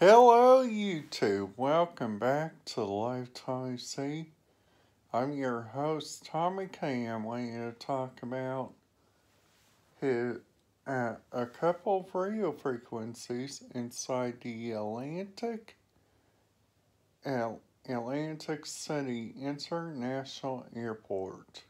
Hello, YouTube. Welcome back to Live Tommy C. I'm your host, Tommy Cam. I'm waiting to talk about his, uh, a couple of radio frequencies inside the Atlantic, Atlantic City International Airport.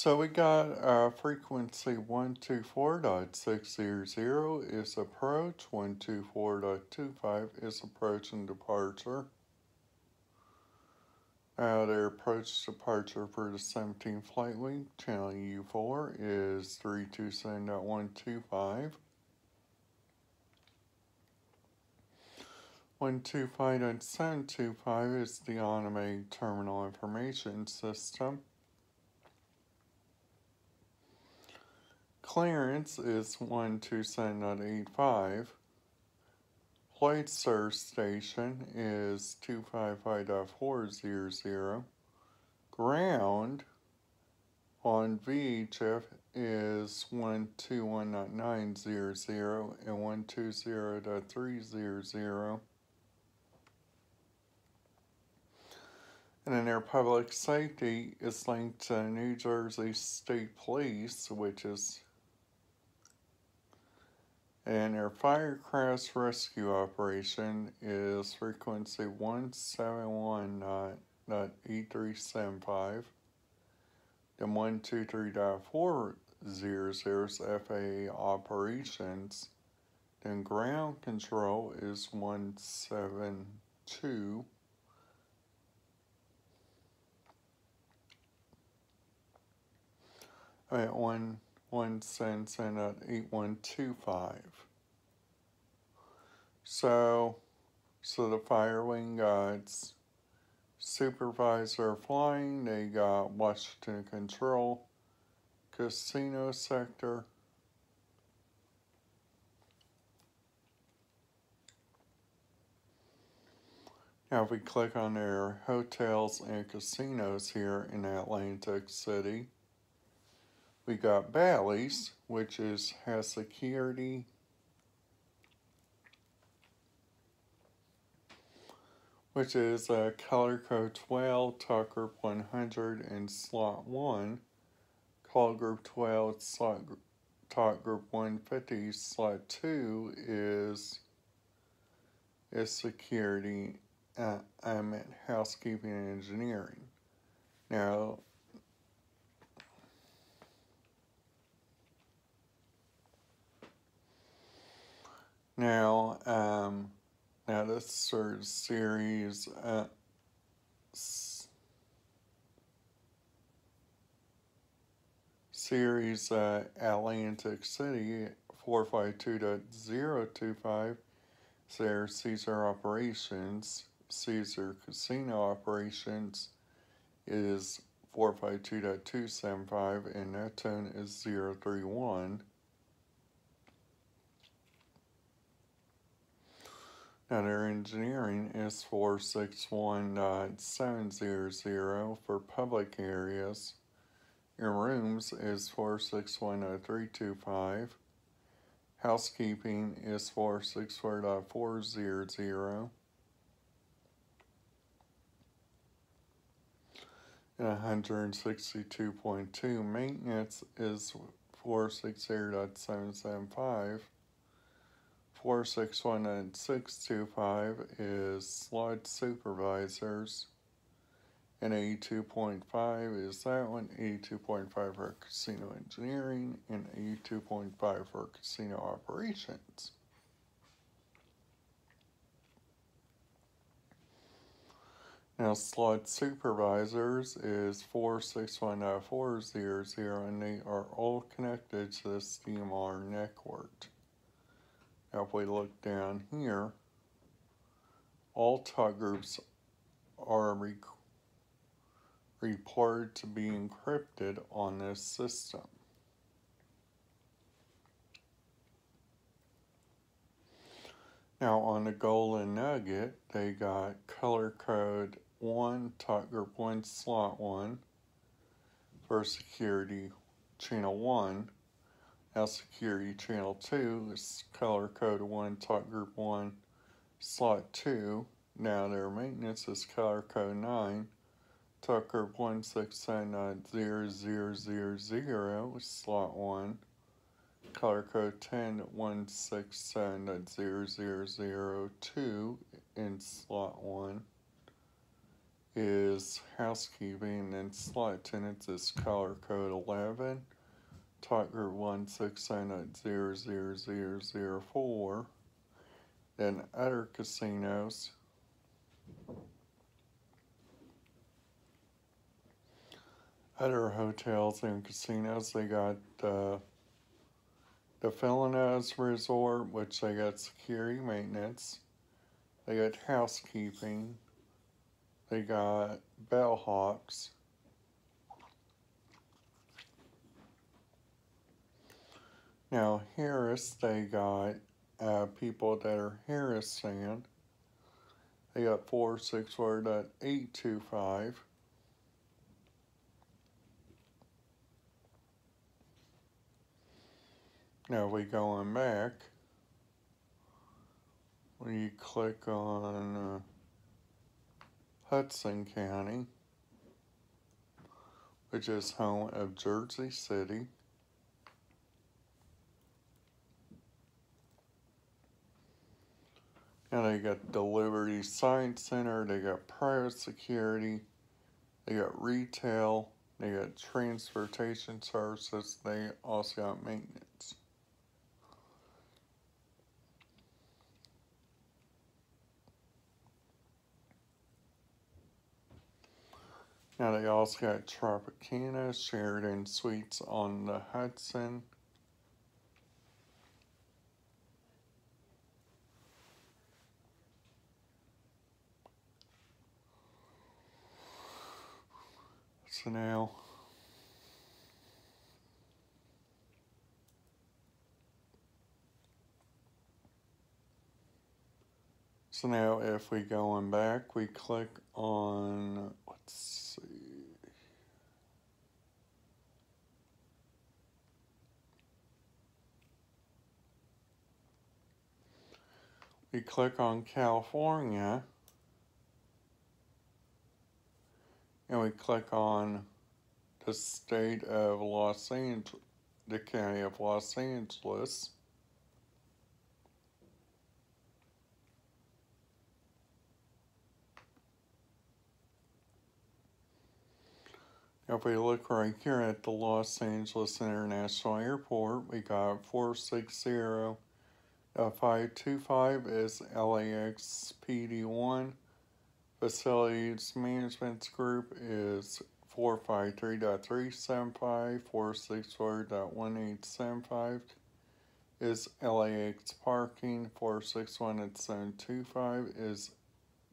So we got uh, frequency 124.600 is approach, 124.25 is approach and departure. Uh, their approach departure for the 17 flight week, channel U4 is 327.125. 125.725 is the automated terminal information system. Clearance is 127.85. Flight Star Station is 255.400. Ground on VHF is 121.900 and 120.300. And in their public safety is linked to New Jersey State Police, which is and our Firecrest rescue operation is frequency 171.8375. Then 123.400 is FAA operations. Then ground control is 172. At one one cents and at 8125. So, so the fire wing guides supervisor flying, they got Washington Control, Casino Sector, Now, if we click on their hotels and casinos here in Atlantic City, we got Bally's, which is has security. Which is a color code 12, talk group 100, and slot 1. Call group 12, slot group, talk group 150, slot 2 is is security, uh, I'm at housekeeping and engineering. Now, Now, um, now this sort series, uh, series uh, Atlantic City 452.025 their Caesar operations. Caesar casino operations is 452.275 and that tone is 031. Now their engineering is 461.700 for public areas. Your rooms is 461.325. Housekeeping is 464.400. And 162.2 maintenance is 460.775. 4619625 is slot supervisors. And 82.5 is that one. 82.5 for casino engineering and 82.5 for casino operations. Now, slot supervisors is 461.400 and they are all connected to the DMR network. If we look down here, all talk groups are re reported to be encrypted on this system. Now on the Golden Nugget, they got color code 1, talk group 1, slot 1 for security channel 1 House Security Channel 2 is color code 1, talk group 1, slot 2. Now their maintenance is color code 9, talk group 167.0000, slot 1. Color code 10 167.0002 in slot 1 is housekeeping and slot tenants is color code 11 group 169.00004 then other casinos. Other hotels and casinos they got uh, the Filinos Resort, which they got security maintenance, they got housekeeping, they got bellhops. Now, Harrah's, they got uh, people that are harassing. They got 464.825. Now we going back. When you click on uh, Hudson County, which is home of Jersey City. And they got the Liberty Science Center, they got private security, they got retail, they got transportation services, they also got maintenance. Now they also got Tropicana, Sheraton Suites on the Hudson. So now So now if we going back, we click on, let's see. We click on California and we click on the state of Los Angeles, the county of Los Angeles. If we look right here at the Los Angeles International Airport, we got 460 uh, 525 is LAX PD1. Facilities Management Group is 453.375, 464.1875 is LAX Parking, 461.725 is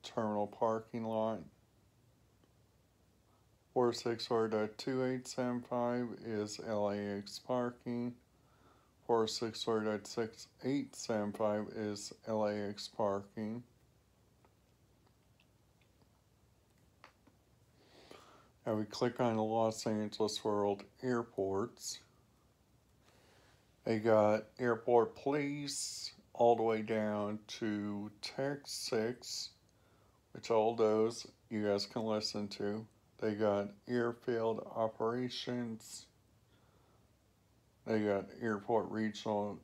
Terminal Parking Lot. 464.2875 is LAX parking. 464.6875 is LAX parking. Now we click on the Los Angeles World Airports. They got airport police all the way down to Tech 6, which all those you guys can listen to. They got airfield operations. They got airport regional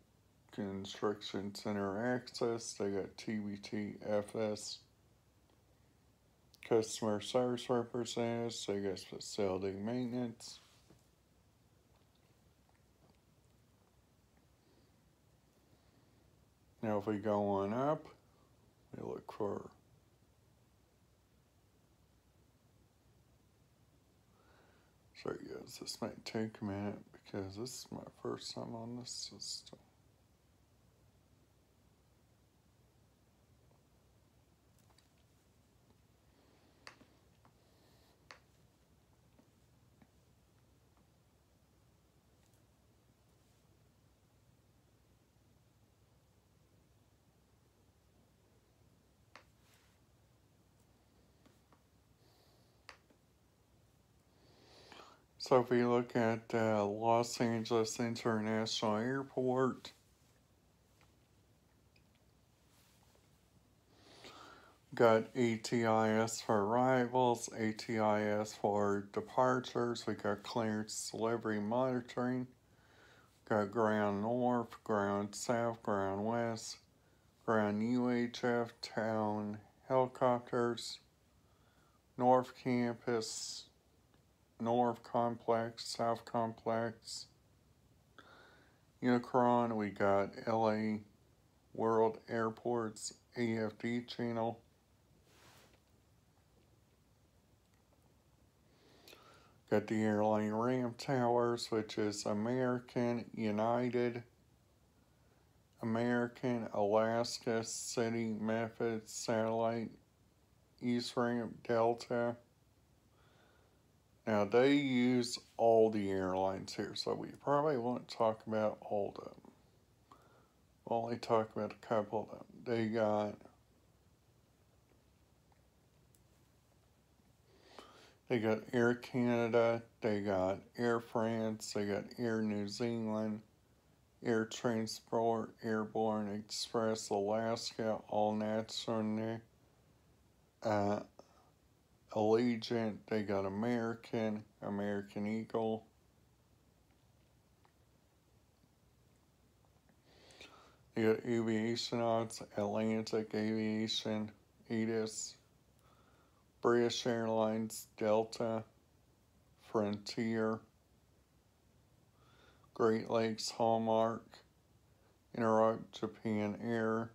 construction center access. They got TBT FS customer service representatives. Got facility maintenance. Now if we go on up, we look for So yes, this might take a minute because this is my first time on this system. So if we look at uh, Los Angeles International Airport, got ATIS for arrivals, ATIS for departures, we got clearance delivery monitoring, got ground north, ground south, ground west, ground UHF, town helicopters, north campus, North Complex, South Complex, Unicom, we got LA World Airports AFD channel. Got the airline ramp towers, which is American, United, American, Alaska, City, Method, Satellite, East Ramp, Delta. Now they use all the airlines here, so we probably won't talk about all of them. We'll only talk about a couple of them. They got they got Air Canada, they got Air France, they got Air New Zealand, Air Transport, Airborne Express Alaska, All National, uh, Allegiant, they got American, American Eagle. They got Aviationauts, Atlantic Aviation, EDIS, British Airlines, Delta, Frontier, Great Lakes Hallmark, Interrock Japan Air,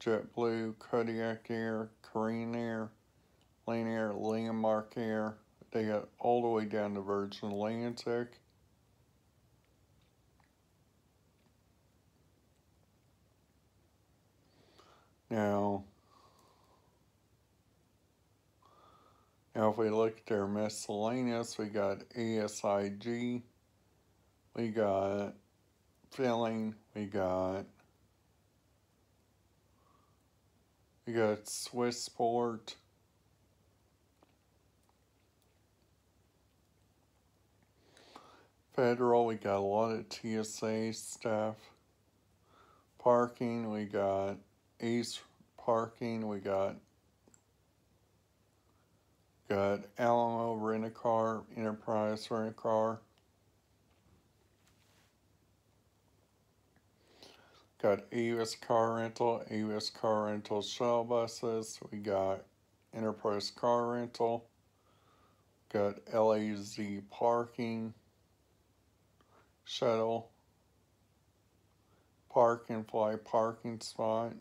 JetBlue, Kodiak Air, Korean Air, Lane Air, Landmark Air. They got all the way down to Virgin Atlantic. Now, now if we look at their miscellaneous, we got ASIG, we got filling, we got we got Swissport, Federal, we got a lot of TSA stuff. Parking, we got Ace Parking, we got got Alamo Rent a Car, Enterprise Rent a Car. Got Avis Car Rental, Avis Car Rental Shuttle Buses. We got Enterprise Car Rental. Got LAZ Parking shuttle, park and fly parking spot.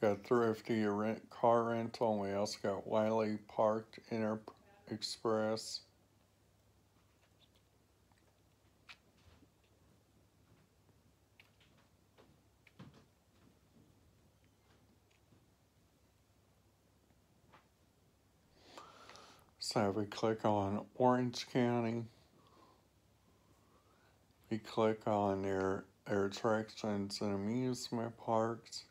Got Thrifty rent car rental, we also got Wiley Parked Inter Express. So we click on Orange County. We click on their, their attractions and amusement parks.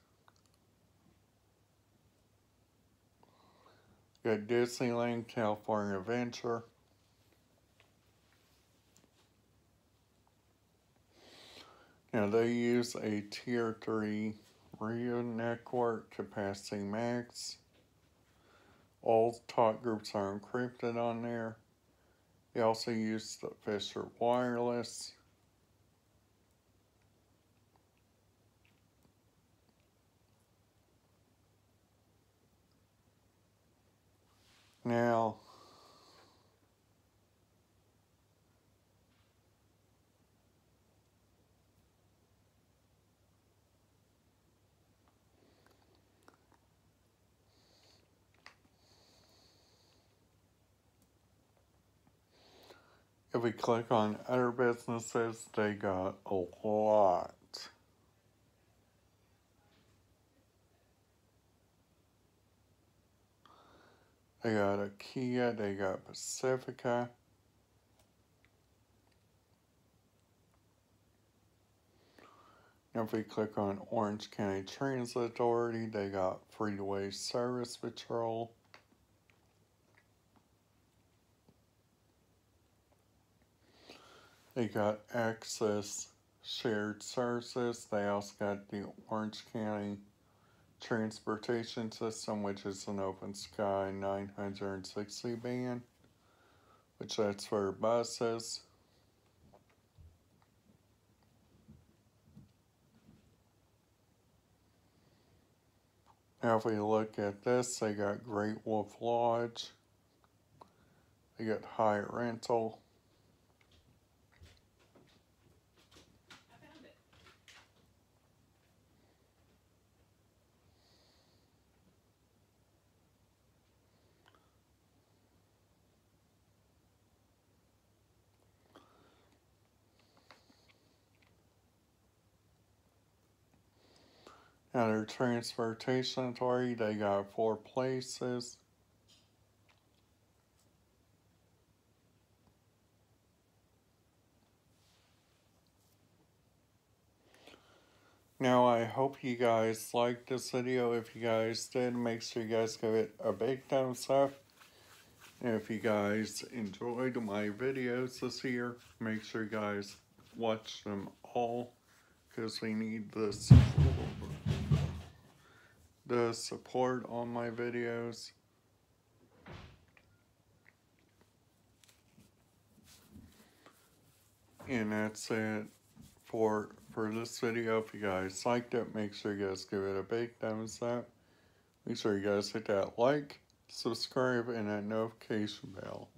Got Disneyland, California Adventure. Now they use a tier 3 radio network capacity max. All talk groups are encrypted on there. They also use the Fisher Wireless. Now, if we click on other businesses, they got a lot. They got a Kia, they got Pacifica. If we click on Orange County Transit Authority, they got Freeway Service Patrol. They got Access Shared Services. They also got the Orange County Transportation System, which is an Open Sky 960 band, which that's for buses. Now, if we look at this, they got Great Wolf Lodge, they got High Rental. Now their transportation authority, they got four places. Now I hope you guys liked this video. If you guys did, make sure you guys give it a big thumbs up. And if you guys enjoyed my videos this year, make sure you guys watch them all because we need this the support on my videos. And that's it for for this video. If you guys liked it, make sure you guys give it a big thumbs up. Make sure you guys hit that like, subscribe, and that notification bell.